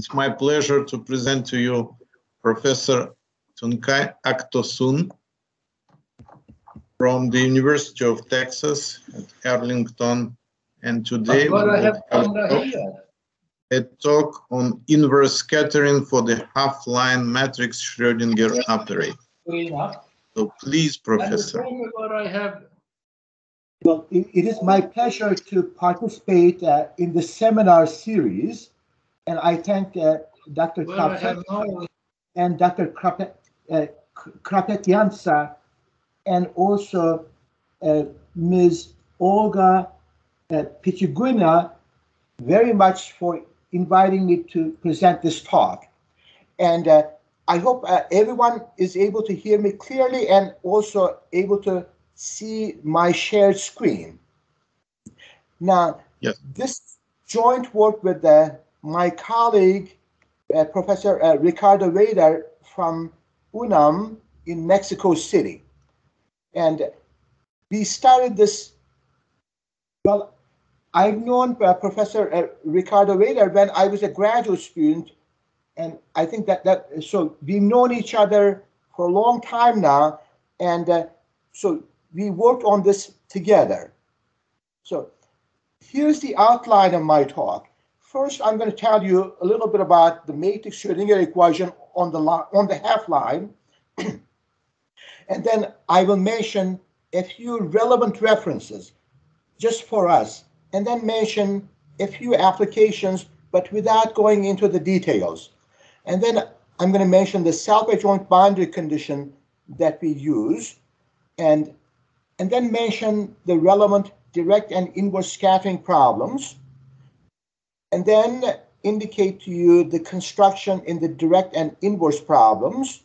It's my pleasure to present to you Professor Tuncay Aktosun from the University of Texas at Arlington. And today we will have a talk on inverse scattering for the half-line matrix Schrodinger operator. So please, Professor. What I have well, it, it is my pleasure to participate uh, in the seminar series, and I thank uh, Dr. Well, no... and Dr. Krapet, uh, Karapetyants, and also uh, Ms. Olga uh, Pichiguna very much for inviting me to present this talk. And uh, I hope uh, everyone is able to hear me clearly and also able to see my shared screen. Now, yes. this joint work with uh, my colleague, uh, Professor uh, Ricardo Weder from UNAM in Mexico City. And we started this, well, I've known uh, Professor uh, Ricardo Weder when I was a graduate student. And I think that, that so we've known each other for a long time now. And uh, so we worked on this together. So here's the outline of my talk. First, I'm going to tell you a little bit about the matrix Schrodinger equation on the on the half line, and then I will mention a few relevant references just for us, and then mention a few applications, but without going into the details. And then I'm going to mention the self-adjoint boundary condition that we use, and and then mention the relevant direct and inverse scattering problems, and then indicate to you the construction in the direct and inverse problems.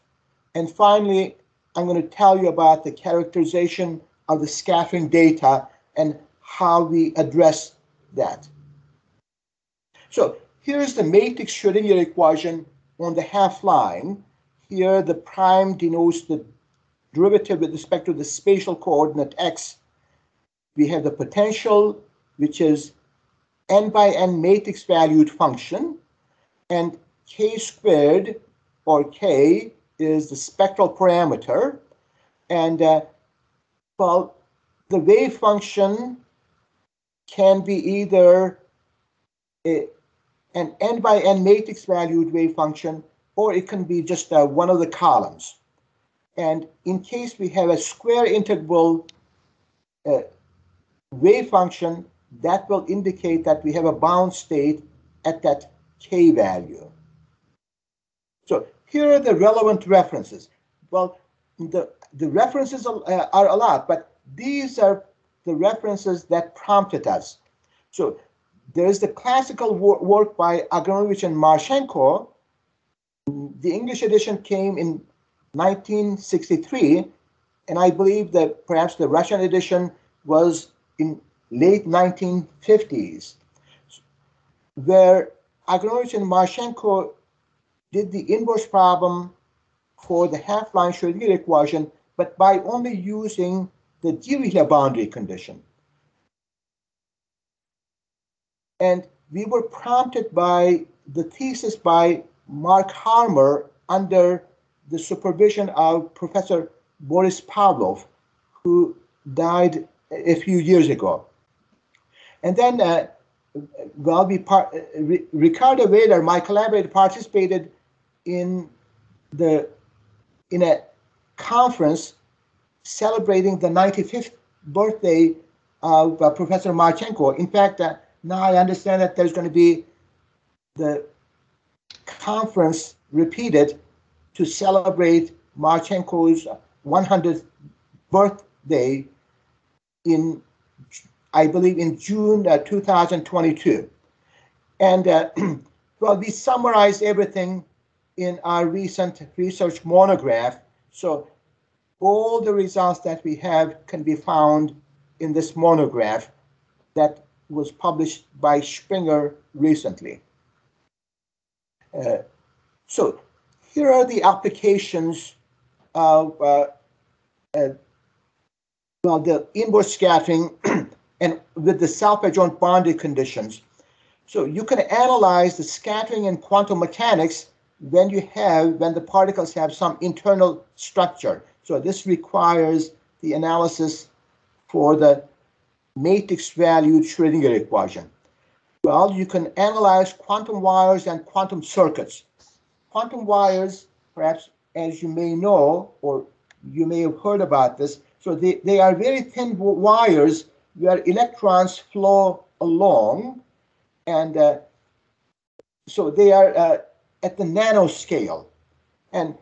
And finally, I'm going to tell you about the characterization of the scattering data and how we address that. So here's the matrix Schrodinger equation on the half line. Here, the prime denotes the derivative with respect to the spatial coordinate x, we have the potential, which is n by n matrix valued function, and k squared, or k, is the spectral parameter. And, uh, well, the wave function can be either a, an n by n matrix valued wave function, or it can be just uh, one of the columns. And in case we have a square integral uh, wave function, that will indicate that we have a bound state at that k value. So here are the relevant references. Well, the, the references are, uh, are a lot, but these are the references that prompted us. So there's the classical wor work by Agranovich and Marchenko. The English edition came in 1963, and I believe that perhaps the Russian edition was in late 1950s, where Agranovich and Marchenko did the inverse problem for the half-line Schrodinger equation, but by only using the Dirichlet boundary condition. And we were prompted by the thesis by Mark Harmer under the supervision of Professor Boris Pavlov, who died a few years ago. And then, uh, well, we part, uh, Ricardo Weder, my collaborator, participated in the in a conference celebrating the 95th birthday of uh, Professor Marchenko. In fact, uh, now I understand that there's going to be the conference repeated to celebrate Marchenko's 100th birthday in, I believe, in June uh, 2022. And uh, well, we summarized everything in our recent research monograph. So all the results that we have can be found in this monograph that was published by Springer recently. Uh, so here are the applications of uh, uh, well, the inverse scattering and with the self-adjoint boundary conditions. So you can analyze the scattering in quantum mechanics when you have, when the particles have some internal structure. So this requires the analysis for the matrix valued Schrodinger equation. Well, you can analyze quantum wires and quantum circuits. Quantum wires, perhaps as you may know, or you may have heard about this, so they, they are very thin wires where electrons flow along, and uh, so they are uh, at the nanoscale. And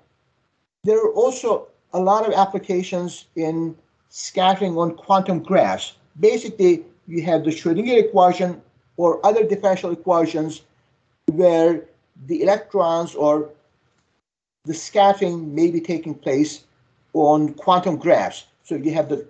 there are also a lot of applications in scattering on quantum graphs. Basically, you have the Schrodinger equation or other differential equations where the electrons or the scattering may be taking place on quantum graphs. So you have the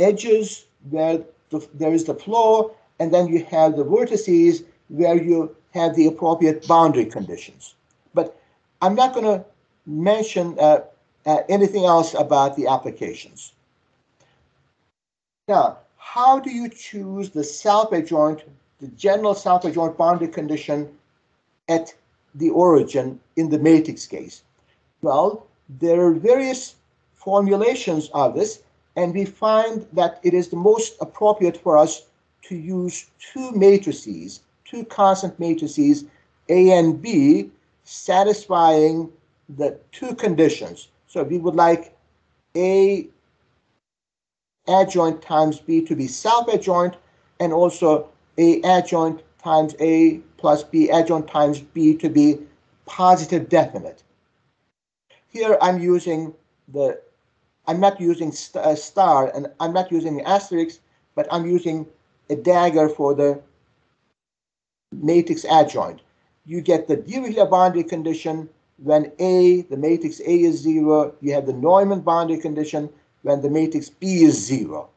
edges where the, there is the flow, and then you have the vertices where you have the appropriate boundary conditions. But I'm not going to mention uh, uh, anything else about the applications. Now, how do you choose the self-adjoint, the general self-adjoint boundary condition at the origin in the matrix case? Well, there are various formulations of this, and we find that it is the most appropriate for us to use two matrices, two constant matrices, A and B, satisfying the two conditions. So we would like A adjoint times B to be self-adjoint, and also A adjoint times A plus B adjoint times B to be positive definite. Here I'm using the, I'm not using st a star and I'm not using asterisk, but I'm using a dagger for the matrix adjoint. You get the Dirichlet boundary condition when A, the matrix A is zero. You have the Neumann boundary condition when the matrix B is zero.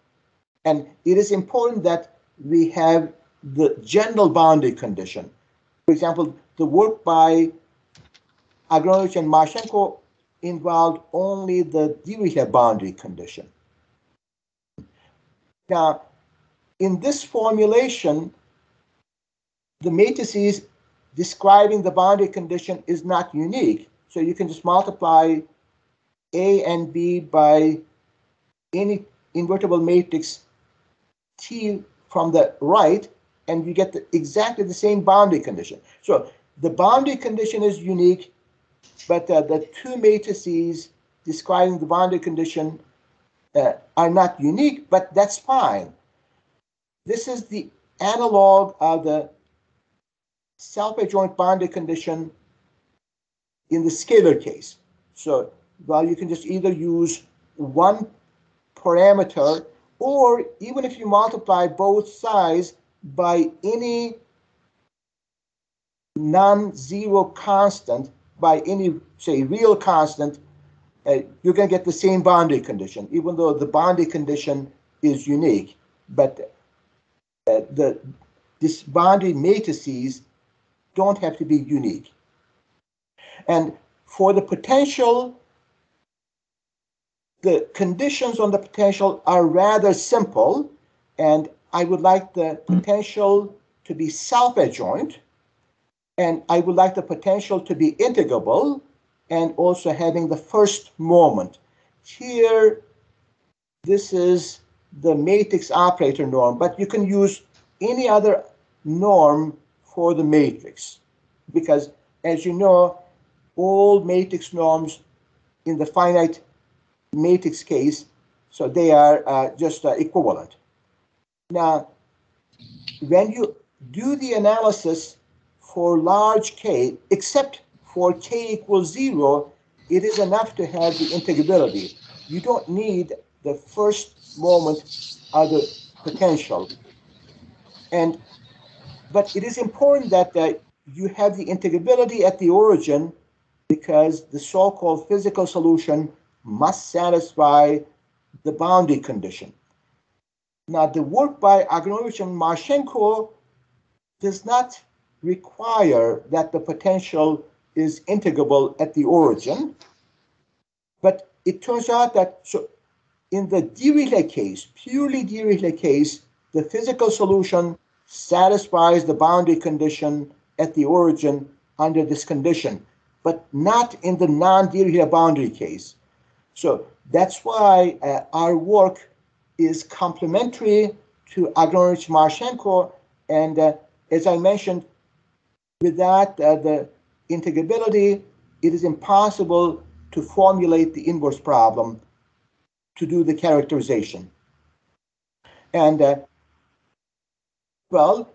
And it is important that we have the general boundary condition. For example, the work by Agranovich and Marchenko involved only the Dirichlet boundary condition. Now, in this formulation, the matrices describing the boundary condition is not unique. So you can just multiply A and B by any invertible matrix T from the right, and you get the, exactly the same boundary condition. So the boundary condition is unique, but uh, the two matrices describing the boundary condition uh, are not unique, but that's fine. This is the analog of the self-adjoint boundary condition in the scalar case. So, well, you can just either use one parameter, or even if you multiply both sides by any non-zero constant, by any, say, real constant, uh, you're going to get the same boundary condition, even though the boundary condition is unique. But uh, the this boundary matrices don't have to be unique. And for the potential the conditions on the potential are rather simple, and I would like the potential to be self-adjoint, and I would like the potential to be integrable, and also having the first moment. Here, this is the matrix operator norm, but you can use any other norm for the matrix, because as you know, all matrix norms in the finite matrix case, so they are uh, just uh, equivalent. Now, when you do the analysis for large k, except for k equals zero, it is enough to have the integrability. You don't need the first moment of the potential. And but it is important that uh, you have the integrability at the origin because the so-called physical solution must satisfy the boundary condition. Now, the work by Agranovich and Marchenko does not require that the potential is integrable at the origin, but it turns out that so in the Dirichlet case, purely Dirichlet case, the physical solution satisfies the boundary condition at the origin under this condition, but not in the non-Dirichlet boundary case. So that's why uh, our work is complementary to Agranovich Marchenko. And uh, as I mentioned, without uh, the integrability, it is impossible to formulate the inverse problem to do the characterization. And uh, well,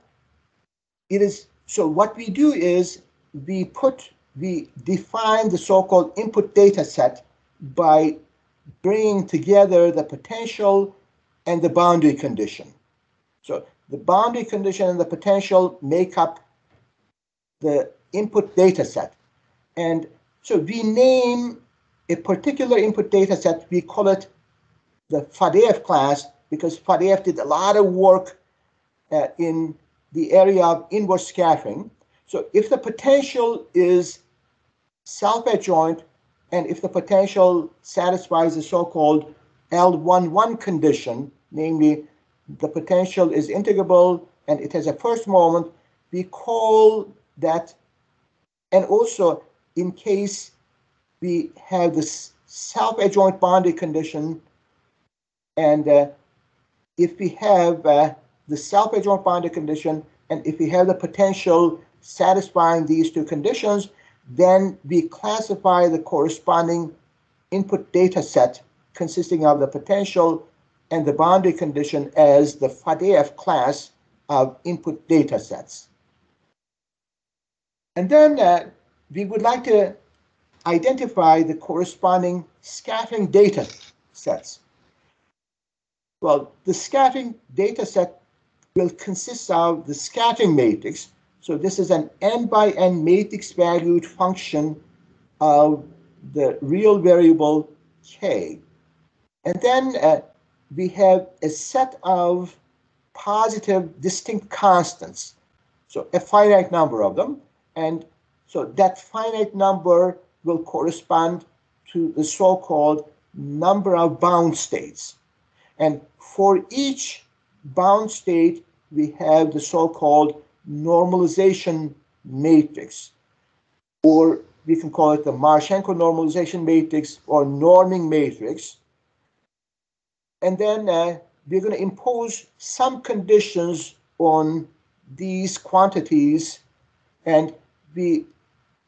it is so what we do is we put we define the so-called input data set by bringing together the potential and the boundary condition. So the boundary condition and the potential make up the input data set. And so we name a particular input data set, we call it the Faddeev class because Faddeev did a lot of work uh, in the area of inverse scattering. So if the potential is self-adjoint and if the potential satisfies the so-called L11 condition, namely the potential is integrable and it has a first moment, we call that, and also in case we have this self-adjoint boundary condition, and uh, if we have uh, the self-adjoint boundary condition, and if we have the potential satisfying these two conditions, then we classify the corresponding input data set consisting of the potential and the boundary condition as the Faddeev class of input data sets. And then uh, we would like to identify the corresponding scattering data sets. Well, the scattering data set will consist of the scattering matrix. So this is an n by n matrix valued function of the real variable k. And then uh, we have a set of positive distinct constants. So a finite number of them. And so that finite number will correspond to the so-called number of bound states. And for each bound state, we have the so-called normalization matrix, or we can call it the Marchenko normalization matrix or norming matrix. And then uh, we're going to impose some conditions on these quantities, and we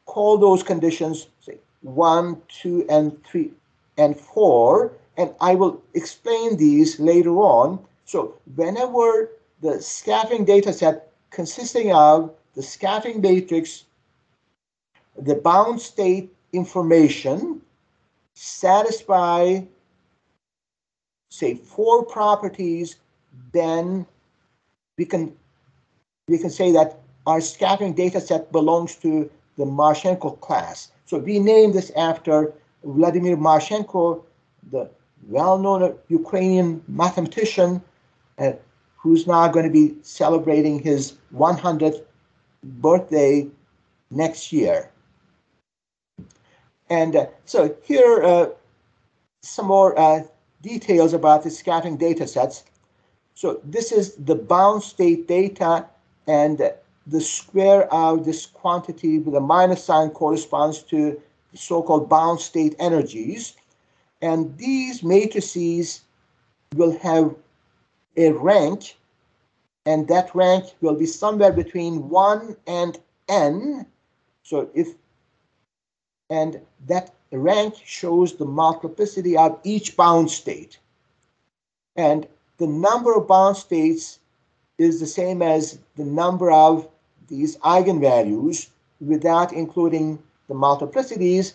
call those conditions, say, one, two, and three, and four, and I will explain these later on. So whenever the scattering data set consisting of the scattering matrix, the bound state information satisfy, say, four properties, then we can we can say that our scattering data set belongs to the Marchenko class. So we named this after Vladimir Marchenko, the well-known Ukrainian mathematician uh, who's now going to be celebrating his 100th birthday next year. And uh, so here uh, some more uh, details about the scattering data sets. So this is the bound state data and the square of this quantity with a minus sign corresponds to the so-called bound state energies. And these matrices will have a rank, and that rank will be somewhere between 1 and n. So if, and that rank shows the multiplicity of each bound state. And the number of bound states is the same as the number of these eigenvalues without including the multiplicities.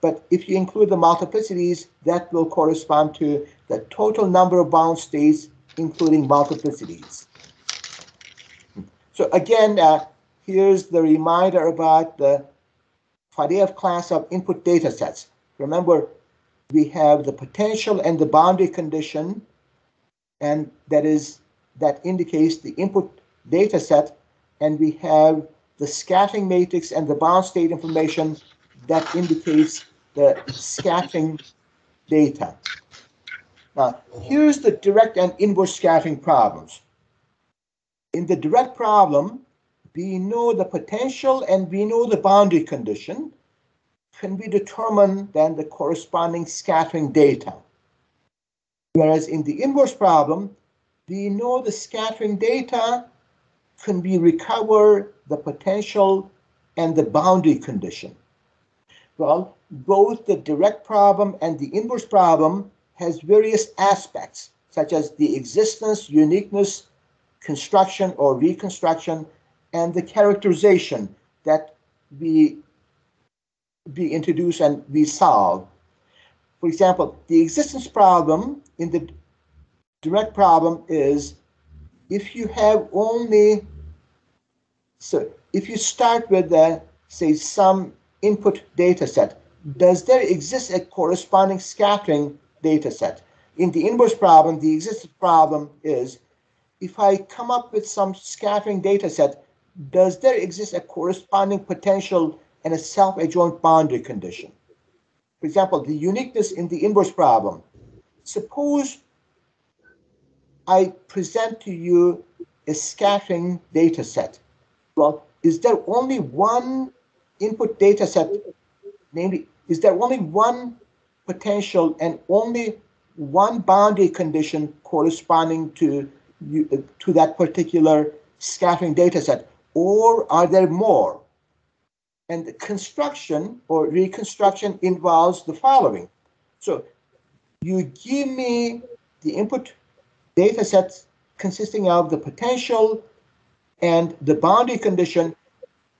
But if you include the multiplicities, that will correspond to the total number of bound states, including multiplicities. So again, uh, here's the reminder about the Faddeev class of input data sets. Remember, we have the potential and the boundary condition, and that is that indicates the input data set, and we have the scattering matrix and the bound state information that indicates the scattering data. Now, here's the direct and inverse scattering problems. in the direct problem, we know the potential and we know the boundary condition can we determine then the corresponding scattering data. Whereas in the inverse problem, we know the scattering data can be recovered, the potential and the boundary condition. Well, both the direct problem and the inverse problem has various aspects, such as the existence, uniqueness, construction or reconstruction, and the characterization that we, we introduce and we solve. For example, the existence problem in the direct problem is if you have only, so if you start with, the, say, some input data set, does there exist a corresponding scattering data set? In the inverse problem, the existence problem is if I come up with some scattering data set, does there exist a corresponding potential and a self-adjoint boundary condition? For example, the uniqueness in the inverse problem. Suppose I present to you a scattering data set. Well, is there only one input data set, namely, is there only one potential and only one boundary condition corresponding to you, to that particular scattering data set, or are there more? And construction or reconstruction involves the following. So you give me the input data sets consisting of the potential and the boundary condition,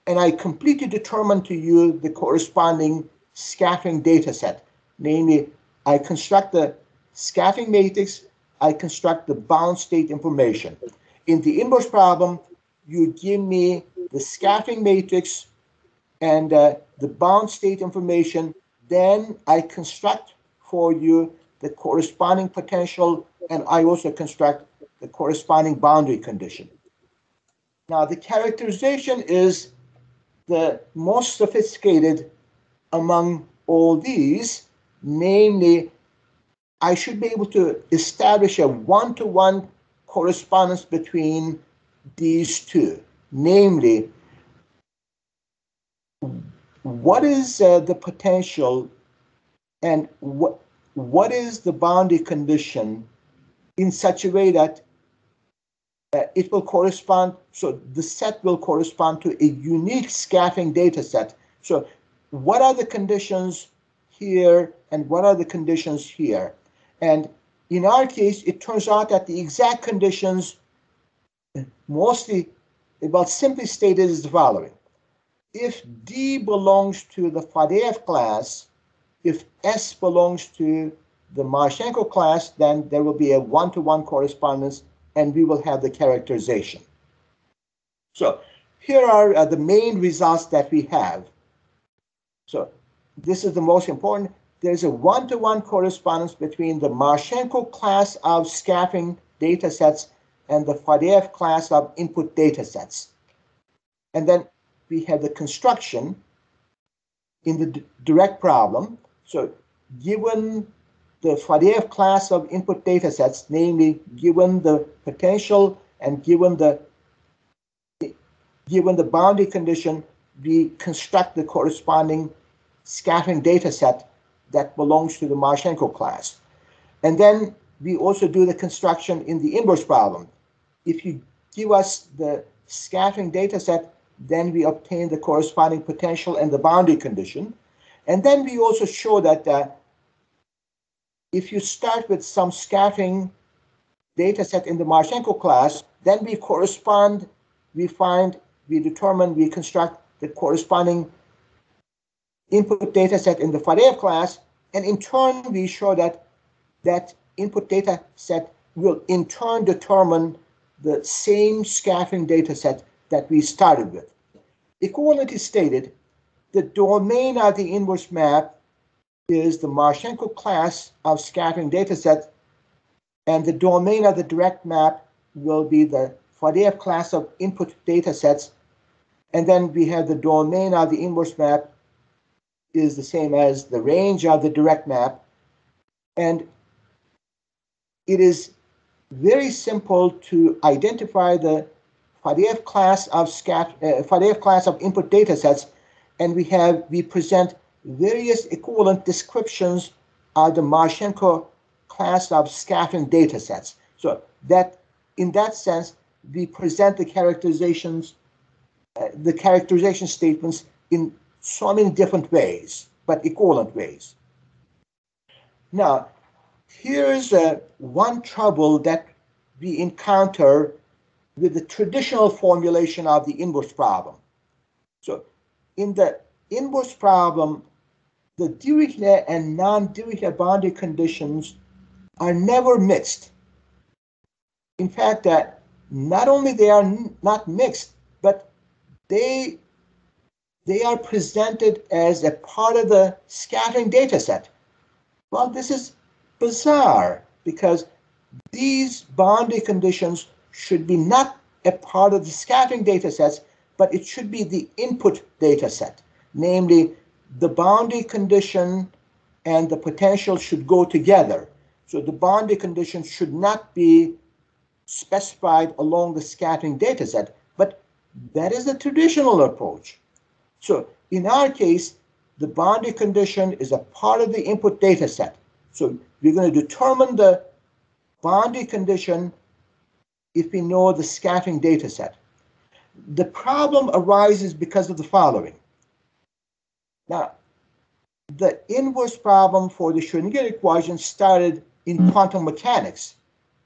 and I completely determine to you the corresponding scattering data set. Namely, I construct the scattering matrix, I construct the bound state information. In the inverse problem, you give me the scattering matrix and uh, the bound state information. Then I construct for you the corresponding potential, and I also construct the corresponding boundary condition. Now, the characterization is the most sophisticated among all these, namely, I should be able to establish a one-to-one -one correspondence between these two, namely, what is uh, the potential and what what is the boundary condition in such a way that uh, it will correspond, so the set will correspond to a unique scattering data set. So what are the conditions here and what are the conditions here? And in our case, it turns out that the exact conditions mostly, about simply stated is the following. If D belongs to the Faddeev class, if S belongs to the Marchenko class, then there will be a one-to-one -one correspondence and we will have the characterization. So here are uh, the main results that we have. So this is the most important. There's a one-to-one -one correspondence between the Marchenko class of scattering data sets and the Faddeev class of input data sets. And then we have the construction in the direct problem. So given the Faddeev class of input data sets, namely given the potential and given the given the boundary condition, we construct the corresponding scattering data set that belongs to the Marchenko class. And then we also do the construction in the inverse problem. If you give us the scattering data set, then we obtain the corresponding potential and the boundary condition. And then we also show that uh, if you start with some scattering data set in the Marchenko class, then we correspond, we find, we determine, we construct the corresponding input data set in the Faddeev class, and in turn, we show that that input data set will in turn determine the same scattering data set that we started with. Equivalently stated, the domain of the inverse map is the Marchenko class of scattering dataset, and the domain of the direct map will be the Faddeev class of input datasets, and then we have the domain of the inverse map is the same as the range of the direct map, and it is very simple to identify the Faddeev class of scat, uh, Faddeev class of input data sets, and we have we present various equivalent descriptions of the Marchenko class of scattering data sets. So that in that sense, we present the characterizations, uh, the characterization statements in so many different ways, but equivalent ways. Now, here's uh, one trouble that we encounter with the traditional formulation of the inverse problem. So in the inverse problem, the Dirichlet and non-Dirichlet boundary conditions are never mixed. In fact, that not only they are not mixed, but they they are presented as a part of the scattering data set. Well, this is bizarre because these boundary conditions should be not a part of the scattering data sets, but it should be the input data set. Namely, the boundary condition and the potential should go together. So the boundary condition should not be specified along the scattering data set, but that is the traditional approach. So in our case, the boundary condition is a part of the input data set. So we're going to determine the boundary condition if we know the scattering data set. The problem arises because of the following. Now, the inverse problem for the Schrodinger equation started in hmm. quantum mechanics.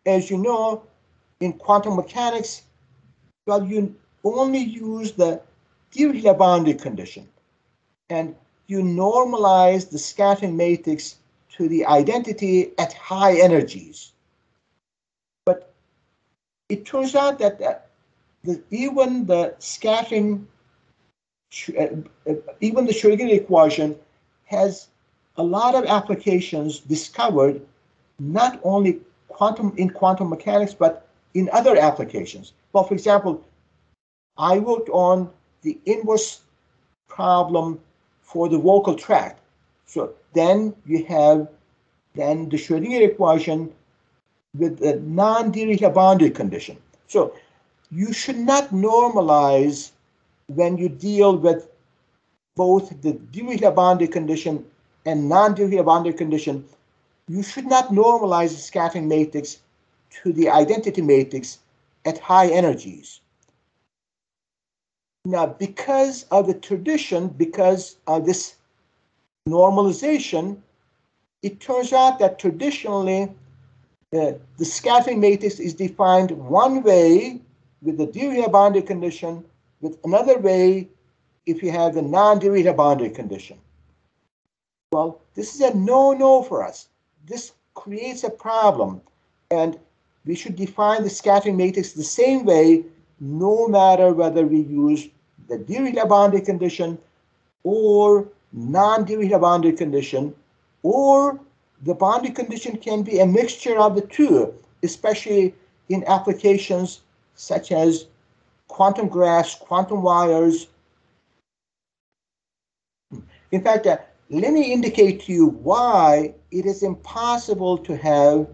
As you know, in quantum mechanics, well, you only use the Dirichlet boundary condition, and you normalize the scattering matrix to the identity at high energies. But it turns out that, that the, even the scattering, uh, uh, even the Schrodinger equation has a lot of applications discovered, not only quantum in quantum mechanics, but in other applications. Well, for example, I worked on the inverse problem for the vocal tract. So then you have then the Schrodinger equation with the non-Dirichlet boundary condition. So you should not normalize when you deal with both the Dirichlet boundary condition and non-Dirichlet boundary condition. You should not normalize the scattering matrix to the identity matrix at high energies. Now, because of the tradition, because of this normalization, it turns out that traditionally uh, the scattering matrix is defined one way with the Dirichlet boundary condition, with another way if you have the non-Dirichlet boundary condition. Well, this is a no-no for us. This creates a problem, and we should define the scattering matrix the same way no matter whether we use the Dirichlet boundary condition or non-Dirichlet boundary condition, or the boundary condition can be a mixture of the two, especially in applications such as quantum graphs, quantum wires. In fact, uh, let me indicate to you why it is impossible to have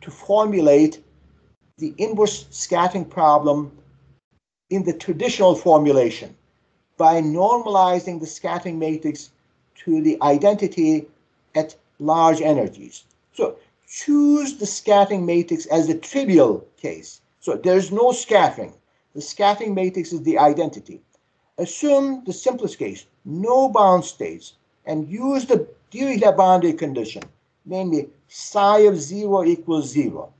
to formulate the inverse scattering problem in the traditional formulation by normalizing the scattering matrix to the identity at large energies. So choose the scattering matrix as the trivial case. So there's no scattering. The scattering matrix is the identity. Assume the simplest case, no bound states, and use the Dirichlet boundary condition, namely psi of zero equals zero.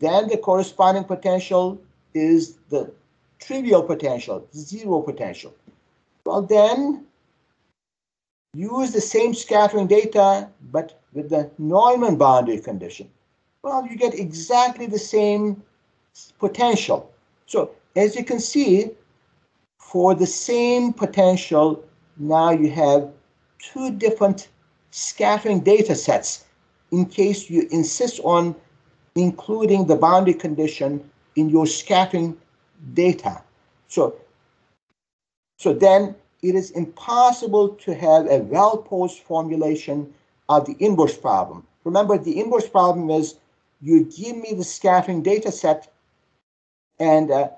Then the corresponding potential is the trivial potential, zero potential. Well, then use the same scattering data, but with the Neumann boundary condition. Well, you get exactly the same potential. So as you can see, for the same potential, now you have two different scattering data sets in case you insist on including the boundary condition in your scattering data. So, so then it is impossible to have a well-posed formulation of the inverse problem. Remember, the inverse problem is you give me the scattering data set and uh,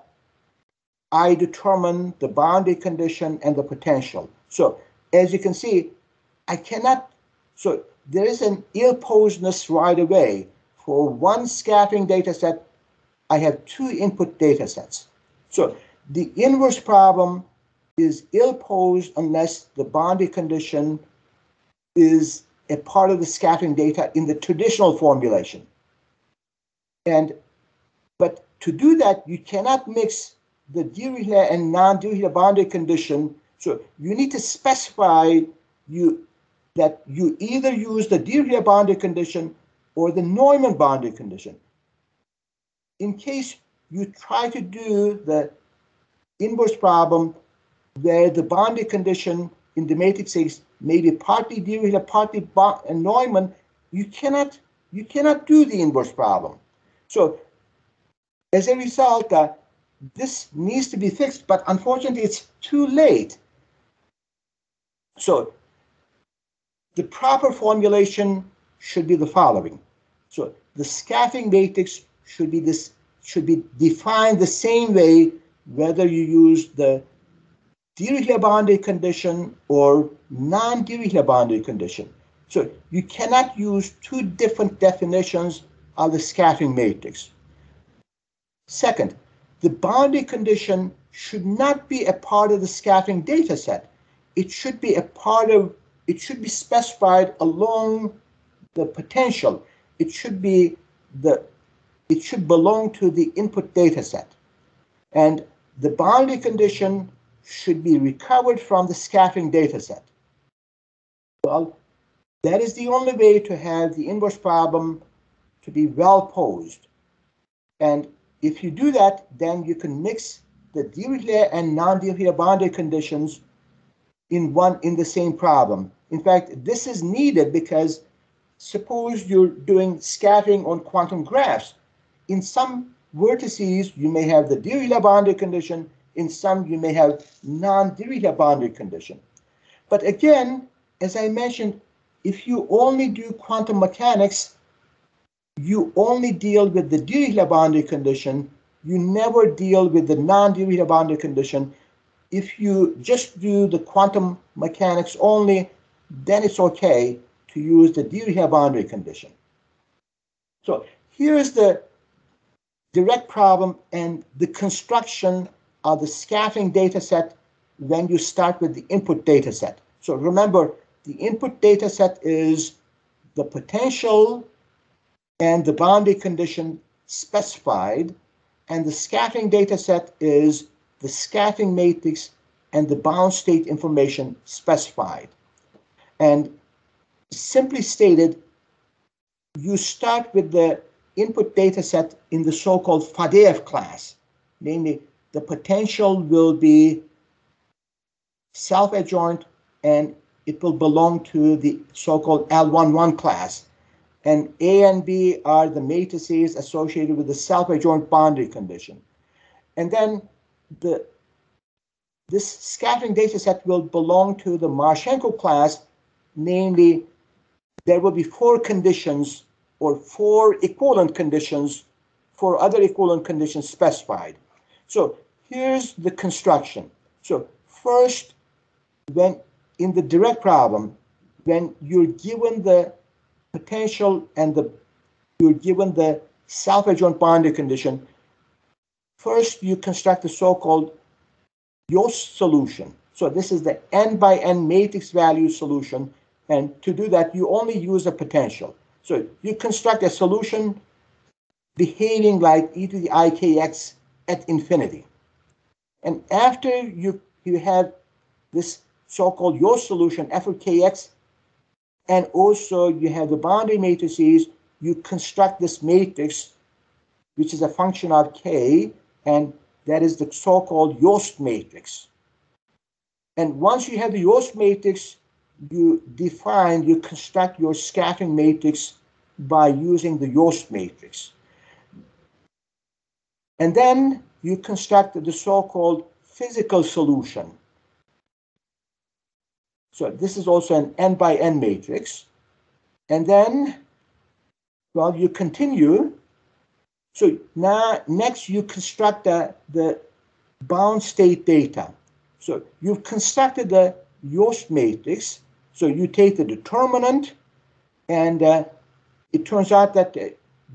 I determine the boundary condition and the potential. So as you can see, I cannot, so there is an ill-posedness right away. For one scattering data set, I have two input data sets. So the inverse problem is ill-posed unless the boundary condition is a part of the scattering data in the traditional formulation. And but to do that, you cannot mix the Dirichlet and non-Dirichlet boundary condition. So you need to specify you that you either use the Dirichlet boundary condition or the Neumann boundary condition. In case you try to do the inverse problem where the boundary condition in the matrix is maybe partly Dirichlet, partly Neumann, you cannot you cannot do the inverse problem. So as a result, uh, this needs to be fixed, but unfortunately it's too late. So the proper formulation should be the following. So the scattering matrix should be this should be defined the same way whether you use the Dirichlet boundary condition or non-Dirichlet boundary condition. So you cannot use two different definitions of the scattering matrix. Second, the boundary condition should not be a part of the scattering data set. It should be a part of, it should be specified along the potential. It should be the, it should belong to the input data set. And the boundary condition should be recovered from the scattering data set. Well, that is the only way to have the inverse problem to be well posed. And if you do that, then you can mix the Dirichlet and non-Dirichlet boundary conditions in one in the same problem. In fact, this is needed because suppose you're doing scattering on quantum graphs. In some vertices, you may have the Dirichlet boundary condition in some, you may have non-Dirichlet boundary condition. But again, as I mentioned, if you only do quantum mechanics, you only deal with the Dirichlet boundary condition. You never deal with the non-Dirichlet boundary condition. If you just do the quantum mechanics only, then it's okay to use the Dirichlet boundary condition. So here's the direct problem and the construction of the scattering data set when you start with the input data set. So remember, the input data set is the potential and the boundary condition specified, and the scattering data set is the scattering matrix and the bound state information specified. And simply stated, you start with the input data set in the so-called Faddeev class, namely the potential will be self-adjoint and it will belong to the so-called L11 class. And A and B are the matrices associated with the self-adjoint boundary condition. And then the this scattering data set will belong to the Marchenko class, namely, there will be four conditions or four equivalent conditions for other equivalent conditions specified. So here's the construction. So first, when in the direct problem, when you're given the potential and the you're given the self-adjoint boundary condition, first you construct the so-called Jost solution. So this is the n by n matrix value solution. And to do that, you only use the potential. So you construct a solution behaving like e to the ikx at infinity. And after you, you have this so-called Jost solution, f of kx, and also you have the boundary matrices, you construct this matrix, which is a function of k, and that is the so-called Jost matrix. And once you have the Jost matrix, you define, you construct your scattering matrix by using the Jost matrix. And then you construct the so-called physical solution. So this is also an n by n matrix. And then, well, you continue. So now next you construct the, the, bound state data. So you've constructed the Jost matrix. So you take the determinant, and uh, it turns out that uh,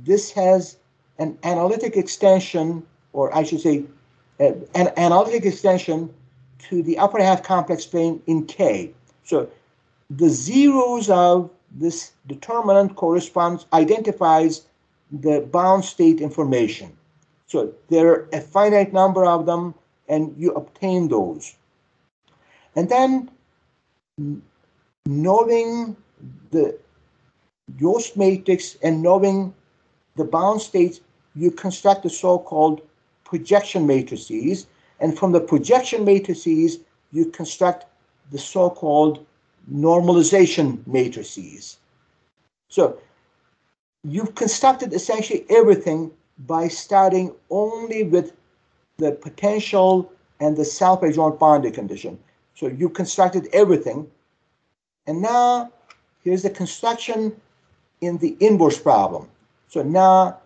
this has an analytic extension, or I should say, uh, an analytic extension to the upper half complex plane in K. So the zeros of this determinant corresponds, identifies the bound state information. So there are a finite number of them, and you obtain those. And then knowing the Jost matrix and knowing the bound states, you construct the so-called projection matrices. And from the projection matrices, you construct the so-called normalization matrices. So you've constructed essentially everything by starting only with the potential and the self-adjoint boundary condition. So you've constructed everything. And now here's the construction in the inverse problem. So now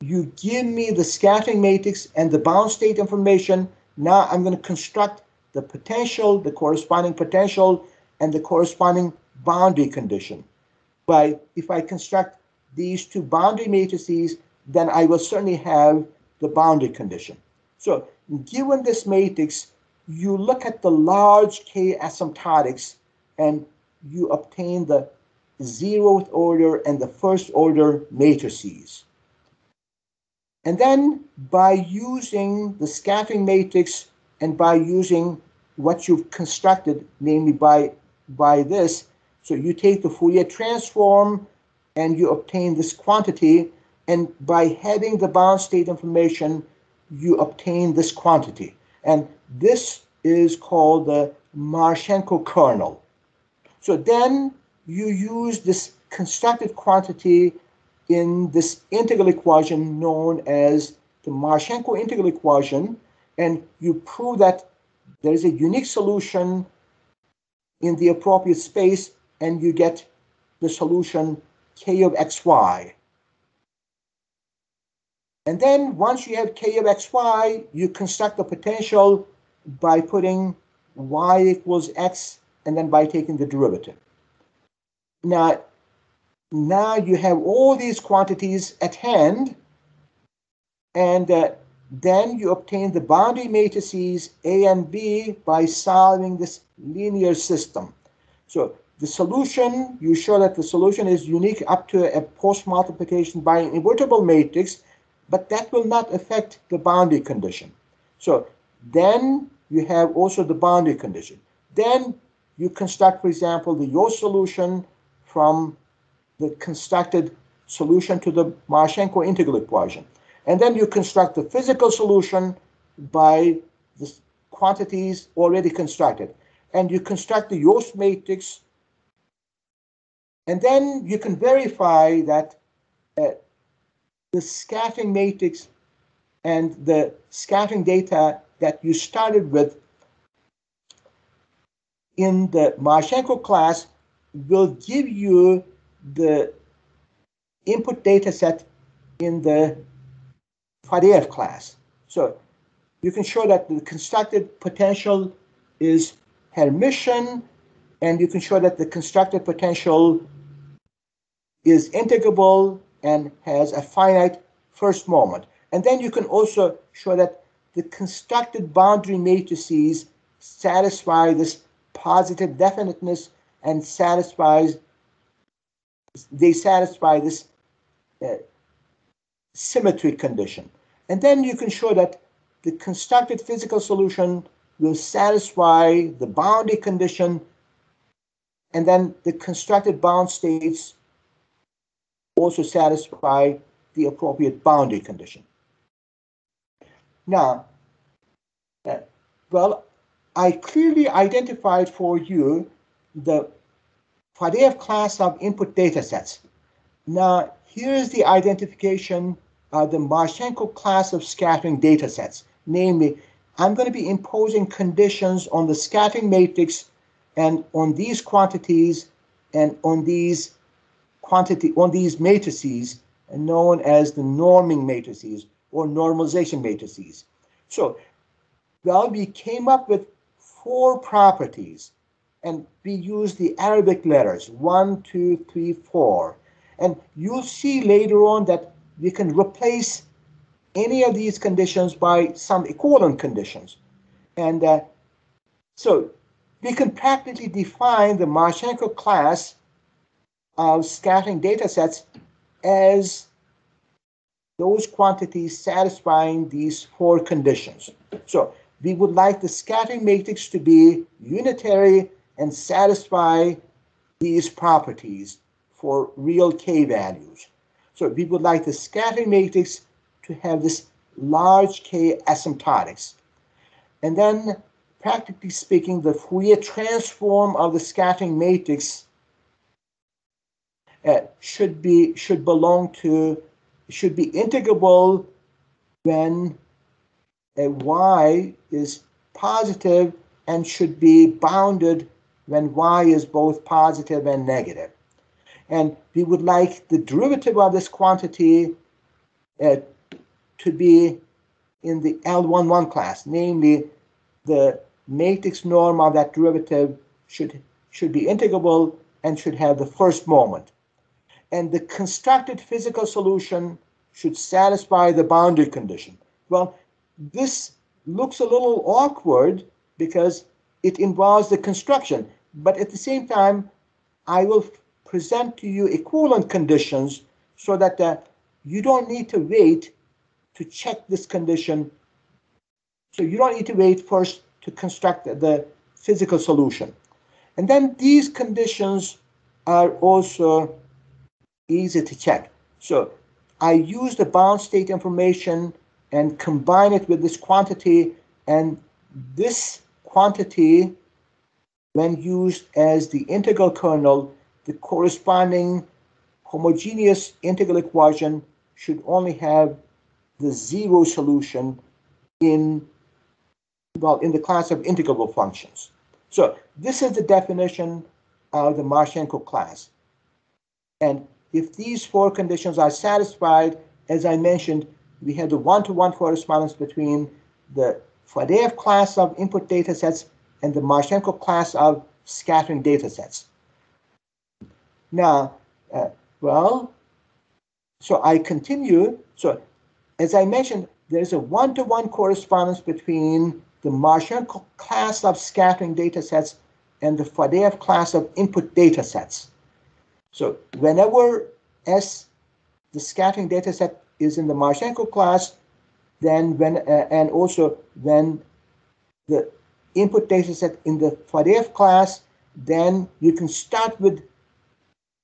you give me the scattering matrix and the bound state information. Now I'm going to construct the potential, the corresponding potential, and the corresponding boundary condition. By if I construct these two boundary matrices, then I will certainly have the boundary condition. So given this matrix, you look at the large K asymptotics and you obtain the zeroth order and the first order matrices. And then by using the scattering matrix and by using what you've constructed, namely by, by this, so you take the Fourier transform and you obtain this quantity, and by having the bound state information, you obtain this quantity. And this is called the Marchenko kernel. So then you use this constructed quantity in this integral equation known as the Marchenko integral equation, and you prove that there is a unique solution in the appropriate space, and you get the solution k of xy. And then once you have k of xy, you construct the potential by putting y equals x and then by taking the derivative. Now, now you have all these quantities at hand, and uh, then you obtain the boundary matrices A and B by solving this linear system. So the solution, you show that the solution is unique up to a post-multiplication by an invertible matrix, but that will not affect the boundary condition. So then you have also the boundary condition. Then you construct, for example, the Jost solution from the constructed solution to the Marchenko integral equation. And then you construct the physical solution by the quantities already constructed. And you construct the Jost matrix. And then you can verify that uh, the scattering matrix and the scattering data that you started with in the Marchenko class will give you the input data set in the Faddeev class. So you can show that the constructed potential is Hermitian, and you can show that the constructed potential is integrable and has a finite first moment. And then you can also show that the constructed boundary matrices satisfy this positive definiteness and satisfies they satisfy this uh, symmetry condition. And then you can show that the constructed physical solution will satisfy the boundary condition and then the constructed bound states also satisfy the appropriate boundary condition. Now, uh, well, I clearly identified for you the Faddeev class of input data sets. Now, here's the identification of the Marchenko class of scattering data sets. Namely, I'm going to be imposing conditions on the scattering matrix and on these quantities and on these quantity on these matrices known as the norming matrices or normalization matrices. So Well, we came up with four properties and we use the Arabic letters one, two, three, four. And you'll see later on that we can replace any of these conditions by some equivalent conditions. And uh, so we can practically define the Marchenko class of scattering data sets as those quantities satisfying these four conditions. So we would like the scattering matrix to be unitary and satisfy these properties for real k values. So we would like the scattering matrix to have this large k asymptotics. And then, practically speaking, the Fourier transform of the scattering matrix uh, should be should belong to should be integrable when a y is positive and should be bounded when y is both positive and negative. And we would like the derivative of this quantity uh, to be in the L11 class, namely the matrix norm of that derivative should, should be integrable and should have the first moment. And the constructed physical solution should satisfy the boundary condition. Well, this looks a little awkward because it involves the construction, but at the same time, I will present to you equivalent conditions so that uh, you don't need to wait to check this condition. So you don't need to wait first to construct the physical solution. And then these conditions are also easy to check. So I use the bound state information and combine it with this quantity and this quantity when used as the integral kernel the corresponding homogeneous integral equation should only have the zero solution in well in the class of integrable functions so this is the definition of the Marchenko class and if these four conditions are satisfied as I mentioned we have the one-to-one -one correspondence between the Faddeev class of input data sets and the Marchenko class of scattering data sets. Now, uh, well, so I continue. So as I mentioned, there's a one-to-one -one correspondence between the Marchenko class of scattering data sets and the Faddeev class of input data sets. So whenever S, the scattering data set is in the Marchenko class, then when uh, and also when the input data set in the Faddeev class, then you can start with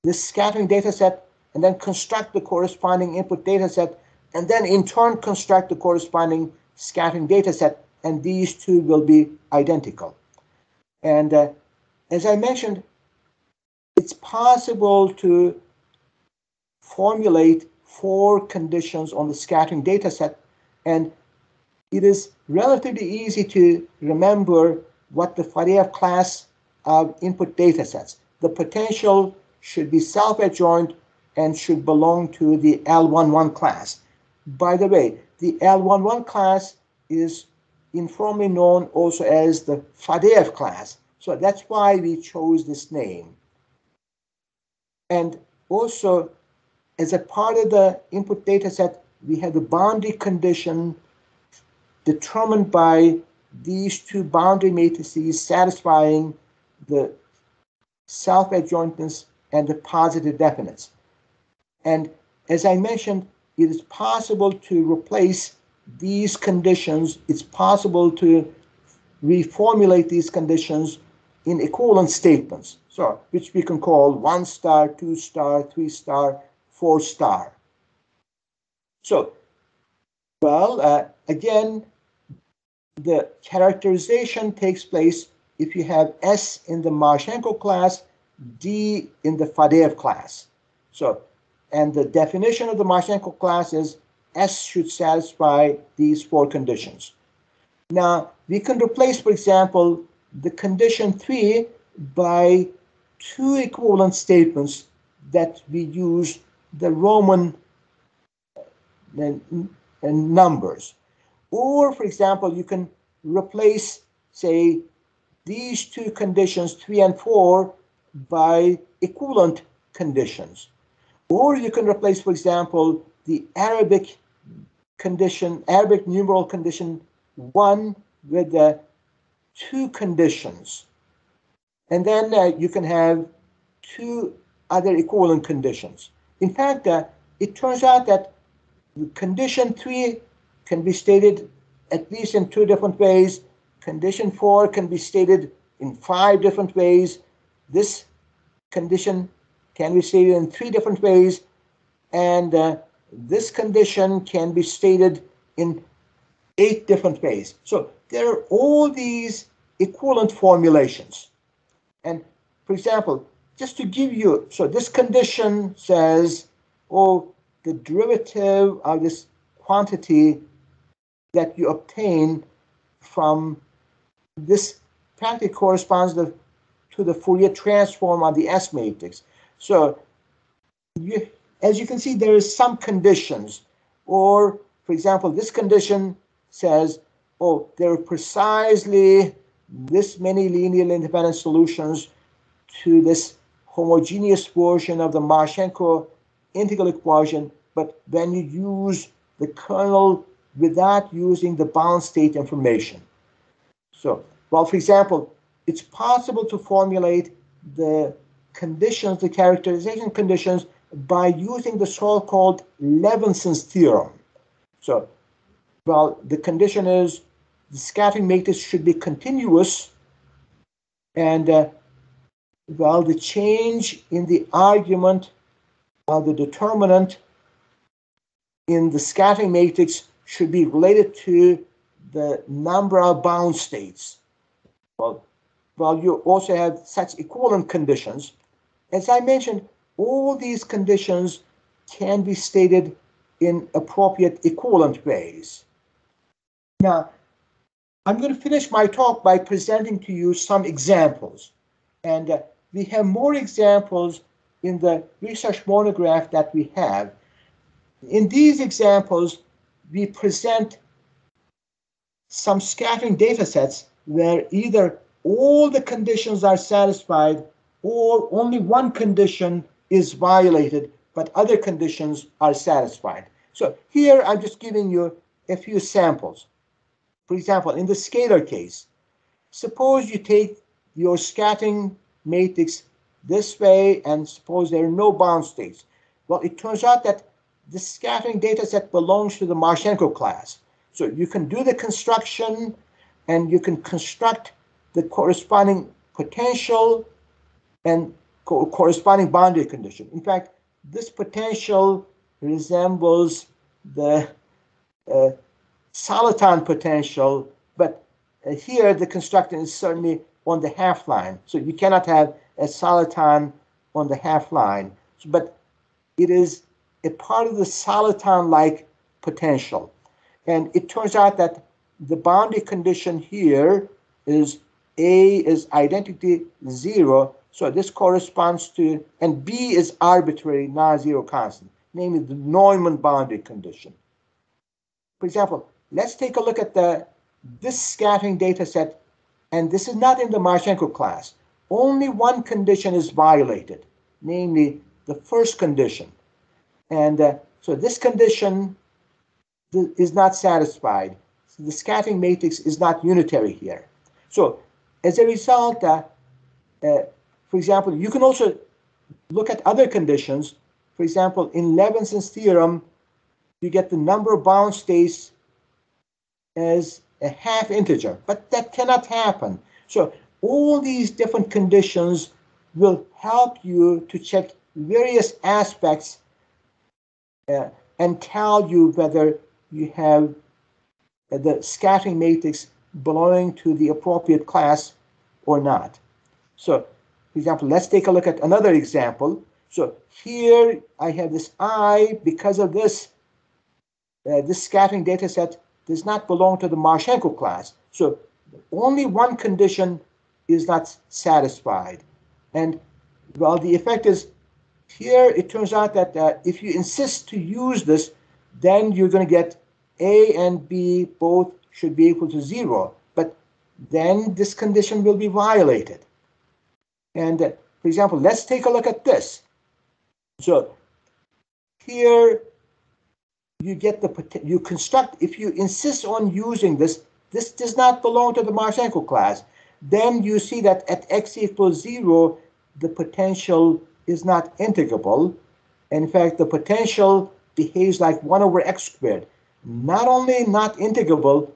this scattering data set and then construct the corresponding input data set and then in turn construct the corresponding scattering data set and these two will be identical. And uh, as I mentioned, it's possible to formulate four conditions on the scattering data set. And it is relatively easy to remember what the Faddeev class of input data sets. The potential should be self-adjoint and should belong to the L11 class. By the way, the L11 class is informally known also as the Faddeev class. So that's why we chose this name. And also as a part of the input data set, we have the boundary condition determined by these two boundary matrices satisfying the self-adjointness and the positive definites. And as I mentioned, it is possible to replace these conditions. It's possible to reformulate these conditions in equivalent statements, so which we can call one star, two star, three star, four star. So, well, uh, again, the characterization takes place if you have S in the Marchenko class, D in the Faddeev class. So, and the definition of the Marchenko class is S should satisfy these four conditions. Now, we can replace, for example, the condition three by two equivalent statements that we use the Roman uh, numbers. Or, for example, you can replace, say, these two conditions, three and four, by equivalent conditions. Or you can replace, for example, the Arabic condition, Arabic numeral condition one with the two conditions. And then uh, you can have two other equivalent conditions. In fact, uh, it turns out that condition three can be stated at least in two different ways. Condition four can be stated in five different ways. This condition can be stated in three different ways. And uh, this condition can be stated in eight different ways. So there are all these equivalent formulations. And for example, just to give you, so this condition says, oh, the derivative of this quantity that you obtain from this practically corresponds to, to the Fourier transform on the S matrix. So you, as you can see, there is some conditions, or for example, this condition says, oh, there are precisely this many linearly independent solutions to this homogeneous version of the Marchenko integral equation, but when you use the kernel without using the bound state information. So, well, for example, it's possible to formulate the conditions, the characterization conditions, by using the so-called Levinson's theorem. So, well, the condition is the scattering matrix should be continuous, and uh, well, the change in the argument of the determinant in the scattering matrix should be related to the number of bound states. Well, well, you also have such equivalent conditions. As I mentioned, all these conditions can be stated in appropriate equivalent ways. Now, I'm going to finish my talk by presenting to you some examples. And uh, we have more examples in the research monograph that we have. In these examples, we present some scattering data sets where either all the conditions are satisfied or only one condition is violated, but other conditions are satisfied. So here I'm just giving you a few samples. For example, in the scalar case, suppose you take your scattering matrix this way and suppose there are no bound states. Well, it turns out that the scattering data set belongs to the Marchenko class. So you can do the construction and you can construct the corresponding potential and co corresponding boundary condition. In fact, this potential resembles the uh, soliton potential, but uh, here the construction is certainly on the half line. So you cannot have a soliton on the half line, so, but it is a part of the soliton-like potential. And it turns out that the boundary condition here is A is identity zero. So this corresponds to, and B is arbitrary, non-zero constant, namely the Neumann boundary condition. For example, let's take a look at the this scattering data set, and this is not in the Marchenko class. Only one condition is violated, namely the first condition. And uh, so this condition is not satisfied. So the scattering matrix is not unitary here. So as a result, uh, for example, you can also look at other conditions. For example, in Levinson's theorem, you get the number of bound states as a half integer, but that cannot happen. So all these different conditions will help you to check various aspects uh, and tell you whether you have uh, the scattering matrix belonging to the appropriate class or not. So, for example, let's take a look at another example. So here I have this I, because of this, uh, this scattering data set does not belong to the Marchenko class. So only one condition is not satisfied. And well, the effect is here it turns out that uh, if you insist to use this, then you're going to get A and B both should be equal to zero. but then this condition will be violated. And uh, for example, let's take a look at this. So here you get the, you construct, if you insist on using this, this does not belong to the Marchenko class, then you see that at x equals zero, the potential is not integrable. In fact, the potential behaves like 1 over x squared. Not only not integrable,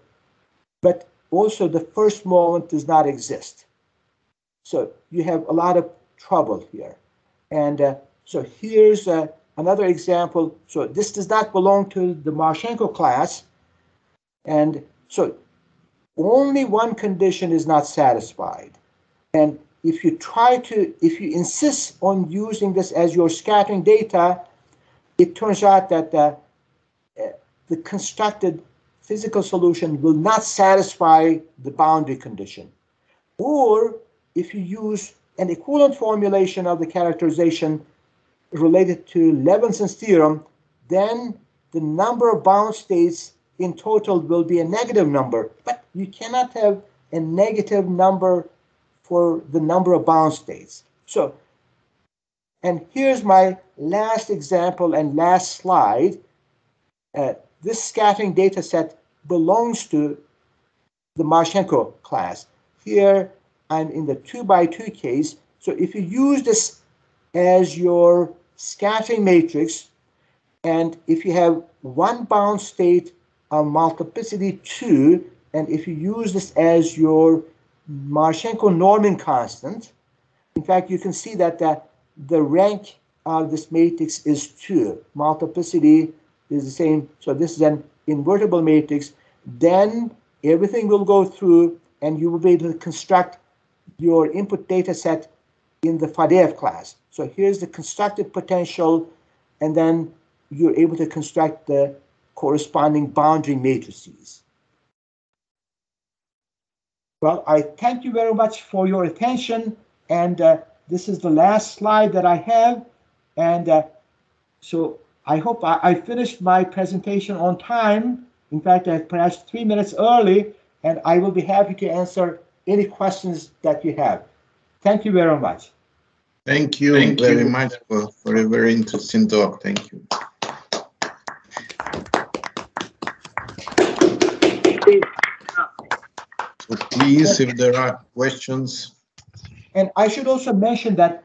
but also the first moment does not exist. So you have a lot of trouble here. And uh, so here's uh, another example. So this does not belong to the Marchenko class. And so only one condition is not satisfied. And if you try to, if you insist on using this as your scattering data, it turns out that uh, the constructed physical solution will not satisfy the boundary condition. Or if you use an equivalent formulation of the characterization related to Levinson's theorem, then the number of bound states in total will be a negative number. But you cannot have a negative number for the number of bound states. So, and here's my last example and last slide. Uh, this scattering data set belongs to the Marchenko class. Here, I'm in the two by two case. So if you use this as your scattering matrix, and if you have one bound state of multiplicity two, and if you use this as your Marchenko norming constant, in fact, you can see that the, the rank of this matrix is two. Multiplicity is the same. So this is an invertible matrix. Then everything will go through and you will be able to construct your input data set in the Faddeev class. So here's the constructed potential, and then you're able to construct the corresponding boundary matrices. Well, I thank you very much for your attention, and uh, this is the last slide that I have, and uh, so I hope I, I, finished my presentation on time. In fact, I perhaps three minutes early, and I will be happy to answer any questions that you have. Thank you very much. Thank you Thank very you. much for, for a very interesting talk. Thank you. So please, if there are questions. And I should also mention that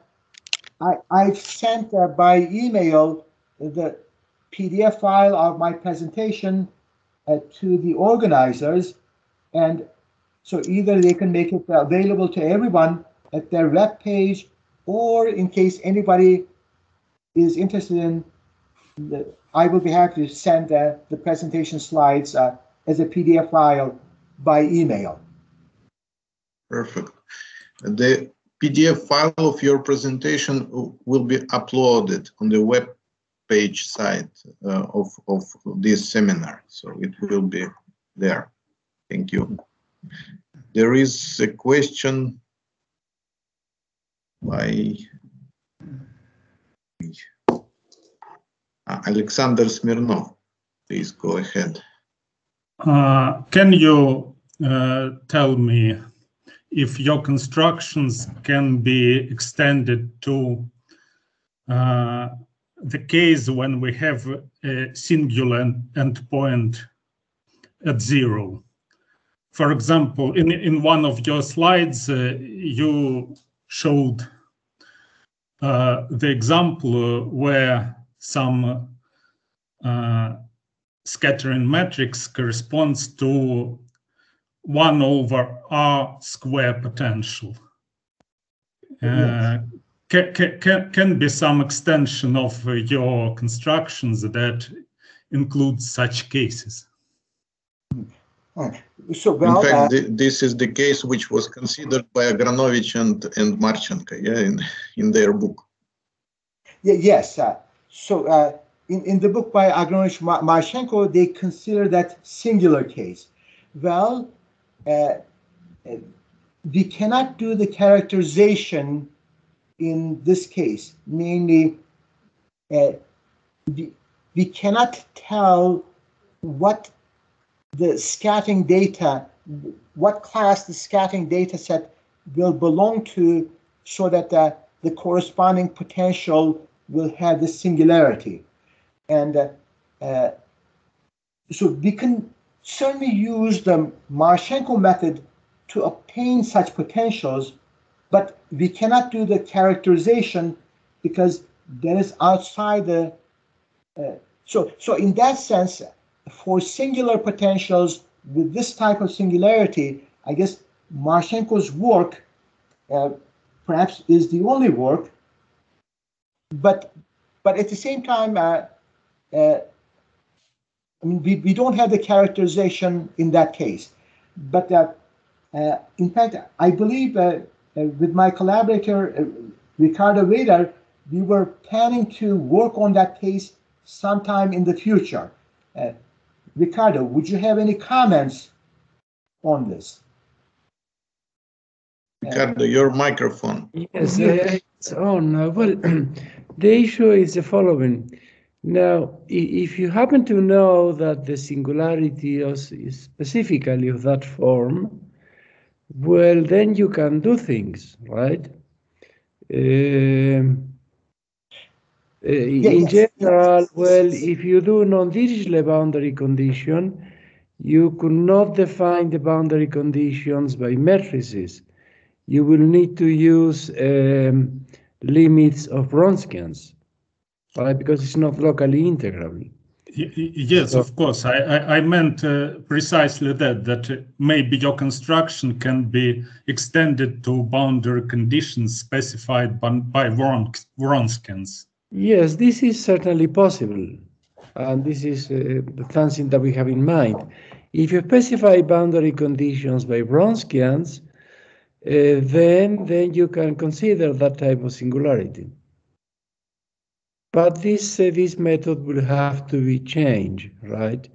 I, I've sent uh, by email the PDF file of my presentation uh, to the organizers, and so either they can make it available to everyone at their web page, or in case anybody is interested in, the, I will be happy to send uh, the presentation slides uh, as a PDF file by email. Perfect. The PDF file of your presentation will be uploaded on the web page site uh, of, of this seminar. So it will be there. Thank you. There is a question by uh, Alexander Smirnov. Please go ahead. Uh, can you uh, tell me if your constructions can be extended to uh, the case when we have a singular endpoint at zero. For example, in, in one of your slides, uh, you showed uh, the example where some uh, scattering matrix corresponds to 1 over r square potential. Uh, can, can, can be some extension of your constructions that include such cases. So, well, in fact, uh, this is the case which was considered by Agranovich and, and Marchenko yeah, in, in their book. Yeah, yes. Uh, so uh, in, in the book by Agranovich Marchenko, they consider that singular case. Well, uh, uh, we cannot do the characterization in this case, namely, uh, we, we cannot tell what the scattering data, what class the scattering data set will belong to so that the, the corresponding potential will have the singularity. And uh, uh, so we can certainly use the Marchenko method to obtain such potentials, but we cannot do the characterization because that is outside the. Uh, so, so in that sense, for singular potentials with this type of singularity, I guess Marchenko's work uh, perhaps is the only work. But, but at the same time, uh, uh, I mean, we, we don't have the characterization in that case. But uh, uh, in fact, I believe with my collaborator, uh, Ricardo Weder, we were planning to work on that case sometime in the future. Uh, Ricardo, would you have any comments on this? Ricardo, your microphone. Yes, uh, it's on. Uh, well, the issue is the following. Now, if you happen to know that the singularity is specifically of that form, well, then you can do things, right? Uh, uh, in yes, general, yes. well, if you do non-Dirichlet boundary condition, you could not define the boundary conditions by matrices. You will need to use um, limits of Wronskians, right? Because it's not locally integrable. Yes, of course. I, I, I meant uh, precisely that, that maybe your construction can be extended to boundary conditions specified by, by Wron- Wronskians. Yes, this is certainly possible. And this is uh, something that we have in mind. If you specify boundary conditions by Wronskians, uh, then, then you can consider that type of singularity. But this, uh, this method will have to be changed, right?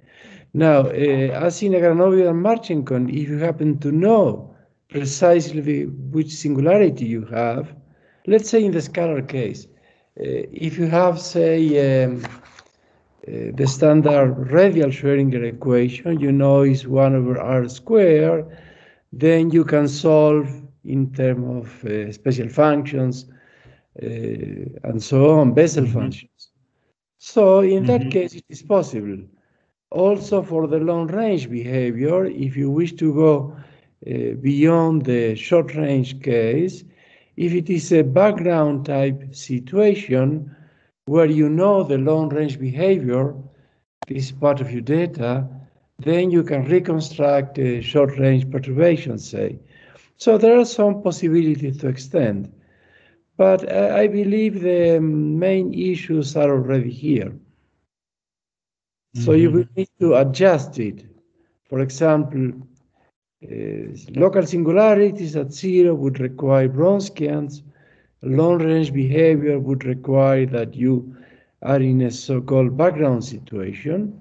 Now, uh, as in Agranovich and Marchenko, if you happen to know precisely which singularity you have, let's say in the scalar case, uh, if you have, say, um, uh, the standard radial Schrödinger equation, you know is 1 over r squared, then you can solve in terms of uh, special functions uh, and so on, Bessel Mhm. functions. So in that Mhm. case, it is possible. Also for the long range behavior, if you wish to go uh, beyond the short range case, if it is a background type situation where you know the long range behavior, this is part of your data, then you can reconstruct a short range perturbation, say. So there are some possibilities to extend. But I I believe the main issues are already here. So you Mhm. will need to adjust it. For example, uh, local singularities at zero would require Wronskians. Long range behavior would require that you are in a so-called background situation.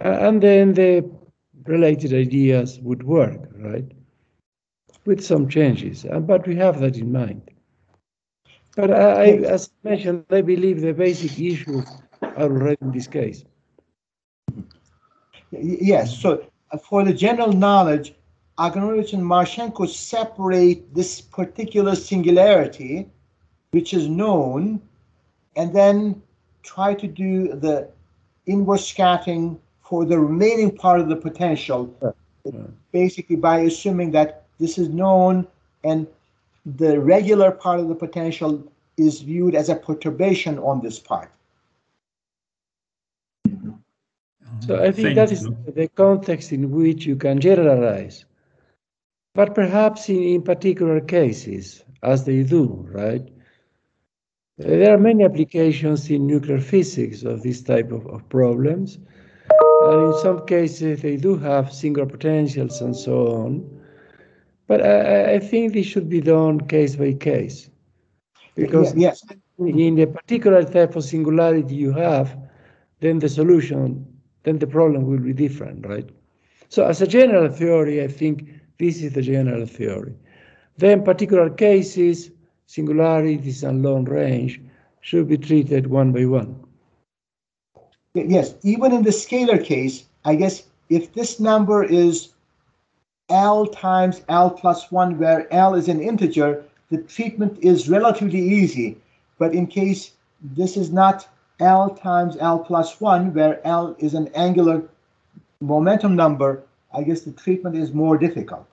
Uh, and then the related ideas would work, right? With some changes, uh, but we have that in mind. But I, I, as mentioned, I believe the basic issues are already in this case. Yes, so uh, for the general knowledge, Agranovich and Marchenko separate this particular singularity, which is known, and then try to do the inverse scattering for the remaining part of the potential, basically by assuming that this is known and the regular part of the potential is viewed as a perturbation on this part. So I think Thank that is you. the context in which you can generalize. But perhaps in, in particular cases, as they do, right? Uh, There are many applications in nuclear physics of this type of, of problems. And in some cases, they do have singular potentials and so on. But I, I- think this should be done case by case. Because Yes, in the particular type of singularity you have, then the solution, then the problem will be different, right? So as a general theory, I think this is the general theory. Then particular cases, singularities and long range should be treated one by one. Yes, even in the scalar case, I guess if this number is L times L plus one, where L is an integer, the treatment is relatively easy. But in case this is not L times L plus one, where L is an angular momentum number, I guess the treatment is more difficult.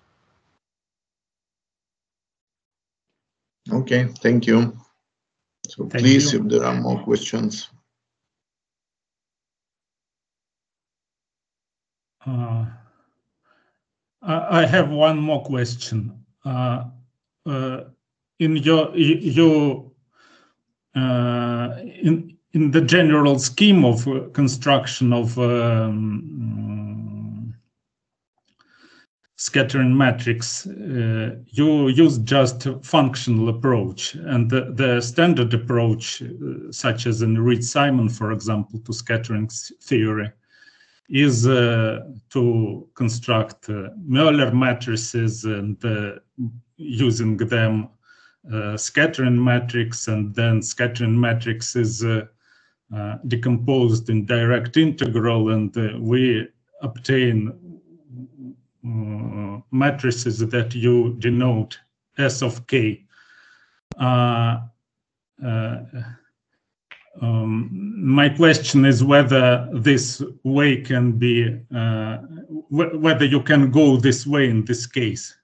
Okay, thank you. So Thank please, you. if there are more questions. Uh, I have one more question. Uh, uh, In your, y- your, uh, in, in the general scheme of uh, construction of um, scattering matrix, uh, you use just a functional approach. And the, the standard approach, uh, such as in Reed-Simon, for example, to scattering theory, is uh, to construct uh, Möller matrices and uh, using them scattering matrix, and then scattering matrix is decomposed in direct integral, and we obtain uh, matrices that you denote S of k. Uh, uh, um, my question is whether this way can be, uh, wh- whether you can go this way in this case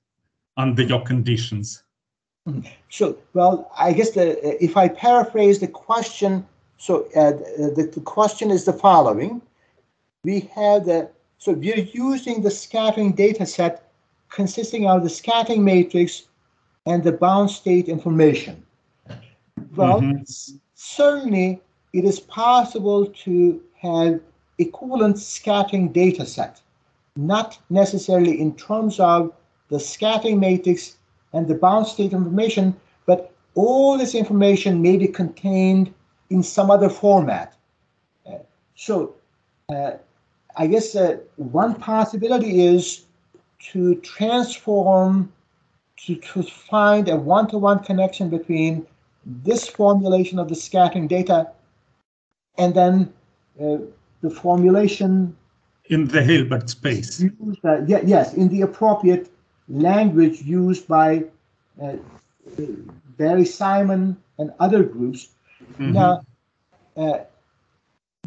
under your conditions. So, well, I guess the, if I paraphrase the question, so uh, the, the question is the following. We have the, so we're using the scattering data set consisting of the scattering matrix and the bound state information. Well, Mhm. s- certainly it is possible to have equivalent scattering data set, not necessarily in terms of the scattering matrix and the bound state information, but all this information may be contained in some other format. Uh, so, uh, I guess uh, one possibility is to transform, to, to find a one to one connection between this formulation of the scattering data and then uh, the formulation In the Hilbert space. used, uh, ye- yes, in the appropriate language used by uh, Barry Simon and other groups. Mhm. Now, uh,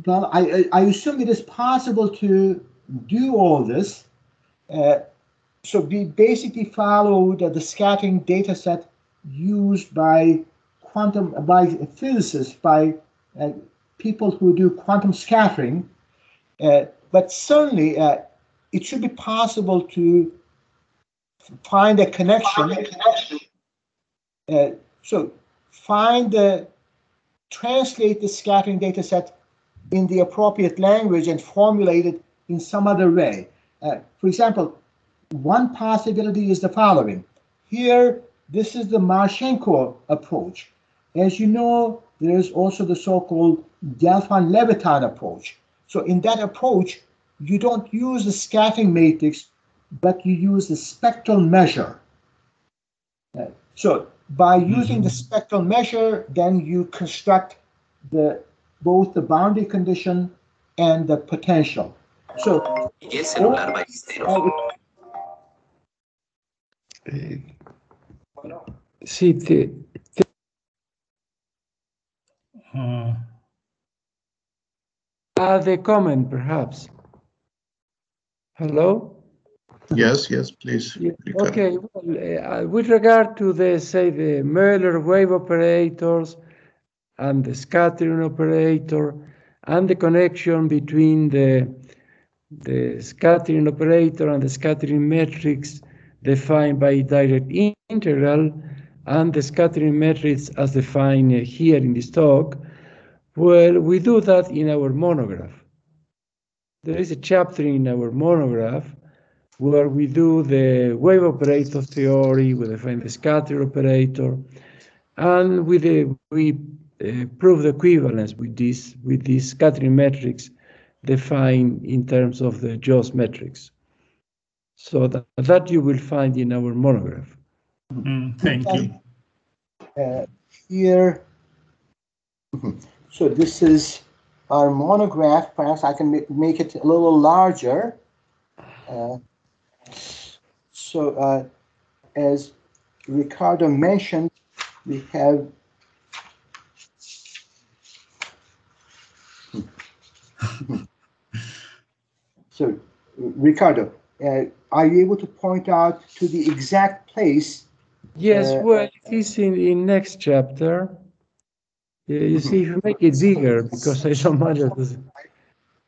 well, I, I I assume it is possible to do all this. Uh, so we basically followed uh, the scattering data set used by quantum by physicists, by uh, people who do quantum scattering. Uh, but certainly, uh, it should be possible to find a connection. Uh, so find the translate the scattering data set in the appropriate language and formulate it in some other way. Uh, for example, one possibility is the following. Here, this is the Marchenko approach. As you know, there is also the so-called Gelfand-Levitan approach. So in that approach, you don't use the scattering matrix, but you use the spectral measure. Uh, so by using the spectral measure, then you construct the both the boundary condition and the potential. So Y el celular ballestero. uh, Eh, sí, te- Uh, add a comment perhaps. Hello? Yes, yes, please. Yeah, Okay, well, uh, with regard to the, say, the Möller wave operators and the scattering operator and the connection between the, the scattering operator and the scattering matrix defined by direct in- integral and the scattering matrix as defined here in this talk, well, we do that in our monograph. There is a chapter in our monograph where we do the wave operator theory, we define the scatter operator, and we, the, we uh, prove the equivalence with this, with this scattering matrix defined in terms of the Jost matrix. So that, that you will find in our monograph. Mm, thank you. uh, here. So this is our monograph. Perhaps I can ma- make it a little larger. Uh, so, uh, as Ricardo mentioned, we have so, Ricardo, uh, are you able to point out to the exact place? Yes, Uh, well, it is in, in next chapter. Yeah, you see, if you make it bigger, because I don't this-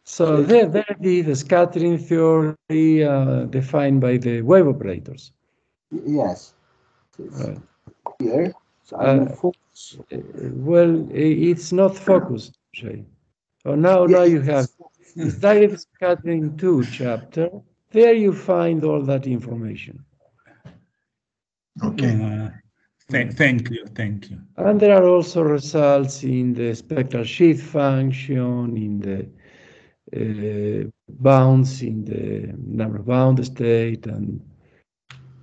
So there, there be the scattering theory uh, defined by the wave operators. Yes. Right. Here. So Uh, focus. Uh, Well, it's not focused, Shay. Oh, now, now you have it's direct scattering two chapter. There you find all that information. Okay. Uh, thank, thank you, thank you. And there are also results in the spectral shift function, in the uh, bounds, in the number bound state, and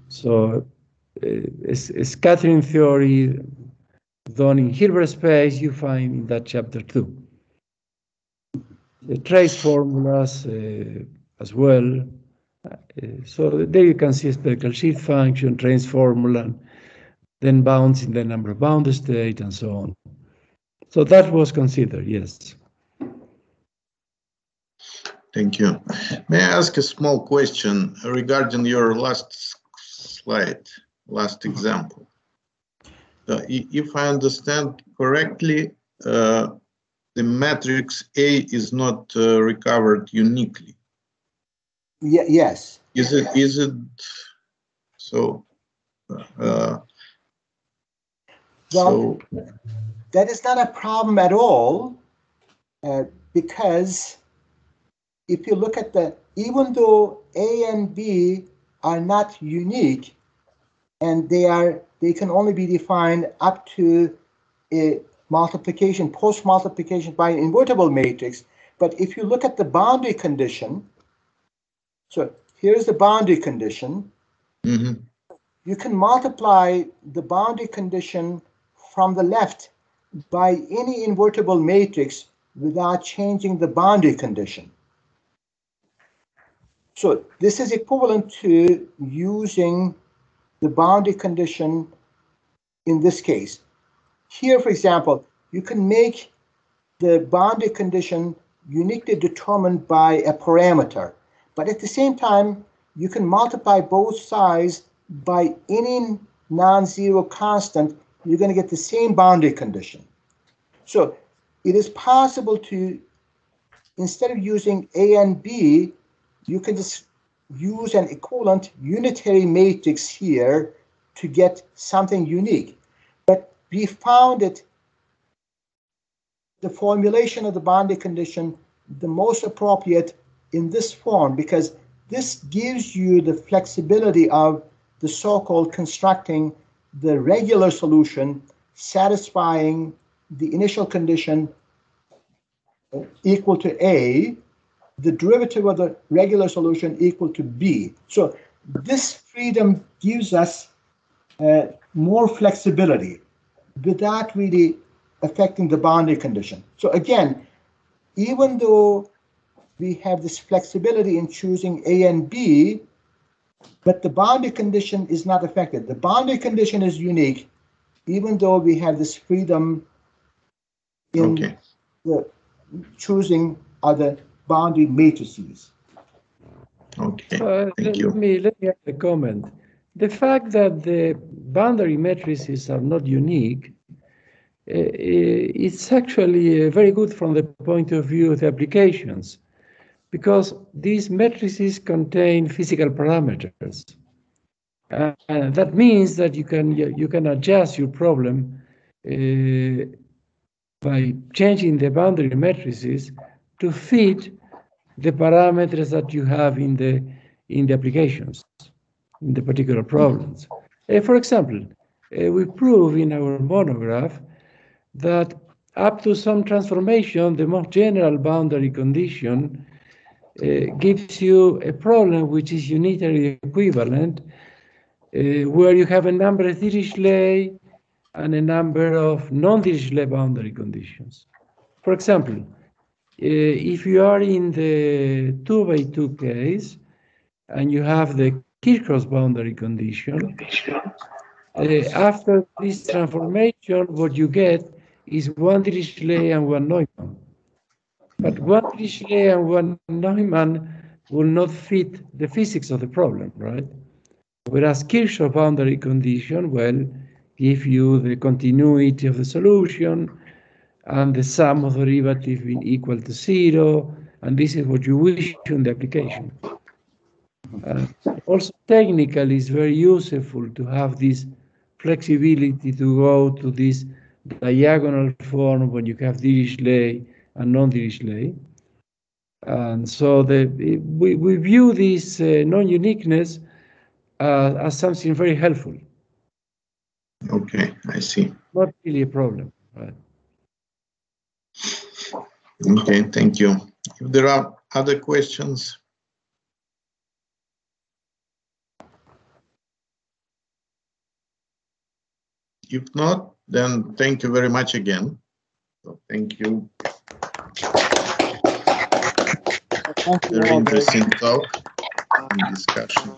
so uh, s- scattering theory done in Hilbert space you find in that chapter too. The trace formulas uh, as well. Uh, so there you can see spectral shift function, trace formula, then bounds in the number of bound state and so on. So that was considered, yes. Thank you. May I ask a small question regarding your last slide, last example? Uh, If I understand correctly, uh, the matrix A is not uh, recovered uniquely. Ye- yes. Is it, is it, so, uh, so, That is not a problem at all, uh, because if you look at the, even though A and B are not unique, and they are, they can only be defined up to a multiplication, post multiplication by an invertible matrix. But if you look at the boundary condition, so here's the boundary condition, mhm, you can multiply the boundary condition from the left by any invertible matrix without changing the boundary condition. So this is equivalent to using the boundary condition in this case. Here, for example, you can make the boundary condition uniquely determined by a parameter, but at the same time, you can multiply both sides by any non-zero constant, you're going to get the same boundary condition. So it is possible to, instead of using A and B, you can just use an equivalent unitary matrix here to get something unique. But we found that the formulation of the boundary condition, the most appropriate in this form because this gives you the flexibility of the so-called constructing the regular solution satisfying the initial condition equal to A, the derivative of the regular solution equal to B. So this freedom gives us uh, more flexibility without really affecting the boundary condition. So again, even though we have this flexibility in choosing A and B, but the boundary condition is not affected. The boundary condition is unique, even though we have this freedom in okay, the choosing other boundary matrices. okay, Uh, thank let you. me let me add a comment. The fact that the boundary matrices are not unique, uh, uh, it's actually uh, very good from the point of view of the applications, because these matrices contain physical parameters. Uh, and that means that you can you can adjust your problem uh, by changing the boundary matrices to fit the parameters that you have in the in the applications, in the particular problems. Uh, for example, uh, we prove in our monograph that up to some transformation, the most general boundary condition gives you a problem which is unitary equivalent, uh, where you have a number of Dirichlet and a number of non-Dirichlet boundary conditions. For example, uh, if you are in the two by two case, and you have the Kirchhoff's boundary condition. Uh, after this transformation, what you get is one Dirichlet and one Neumann. But one Dirichlet and one Neumann will not fit the physics of the problem, right? Whereas Kirchhoff boundary condition, well, give you the continuity of the solution and the sum of derivative being equal to zero, and this is what you wish in the application. Uh, also, technically, it's very useful to have this flexibility to go to this diagonal form when you have Dirichlet and non-Dirichlet. And so the, we, we view this uh, non-uniqueness uh, as something very helpful, Okay, I see. not really a problem. Right? Okay, thank you. If there are other questions, if not, then thank you very much again. So thank you. Thank you Very all very interesting talk and discussion.